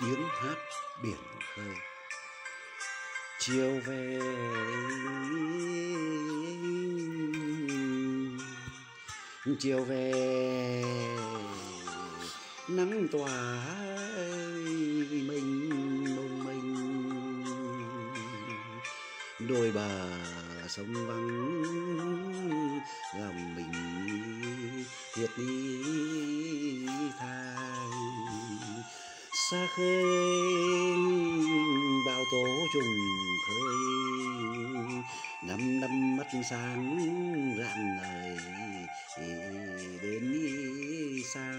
tiếng hát biển khơi. Chiều về chiều về nắng tỏa mình mông mình đôi bờ sông vắng lòng mình thiệt đi. Xa khơi bao tố trùng khơi. Năm năm mắt sáng rạng ngời đến xa.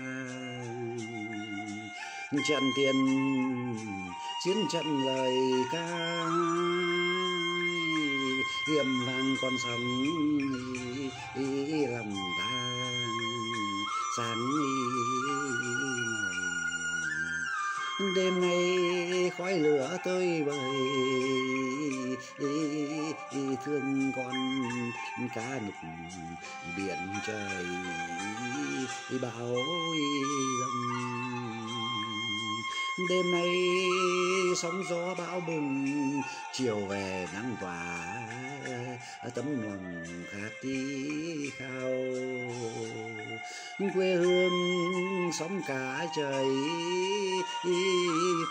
Trận tiền, chiến trận lời ca. Hiểm vang con sóng lòng ta sáng đi đêm nay khói lửa tươi bời thương con cá nục biển trời, bão dòng đêm nay sóng gió bão bùng, chiều về nắng tỏa, tấm lòng khát đi khao. Quê hương sóng cả trời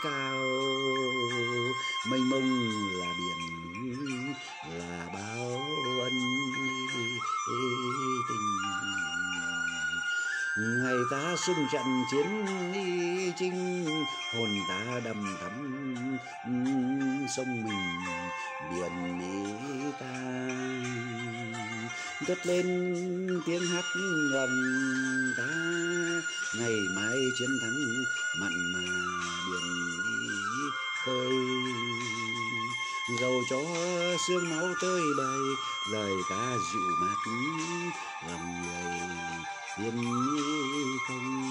cao. Mênh mông ngày ta xung trận chiến chinh hồn ta đầm thắm sông mình biển mỹ ta. Cất lên tiếng hát ngầm ta ngày mai chiến thắng mặn mà biển khơi. Dầu cho xương máu tơi bay, lời ca dịu mát lòng người tiền như không?